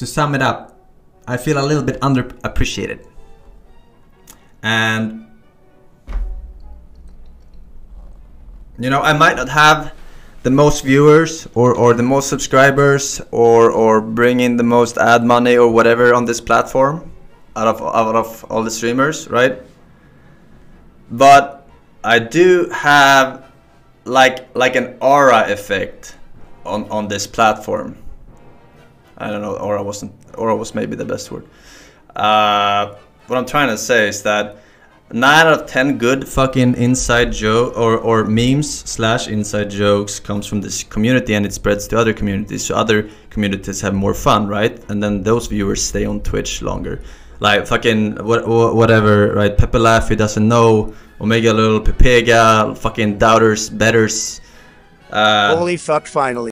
to sum it up, I feel a little bit underappreciated. And you know, I might not have the most viewers or, or the most subscribers or or bring in the most ad money or whatever on this platform out of out of all the streamers, right? But I do have like like an aura effect on on this platform. I don't know, or I wasn't aura was maybe the best word. Uh, what I'm trying to say is that nine out of ten good fucking inside joke or, or memes slash inside jokes comes from this community and it spreads to other communities. So other communities have more fun right? And then those viewers stay on twitch longer. Like fucking what, whatever right? Pepe laughy doesn't know. OMEGALUL pepega fucking doubters betters. Uh, Holy fuck, finally.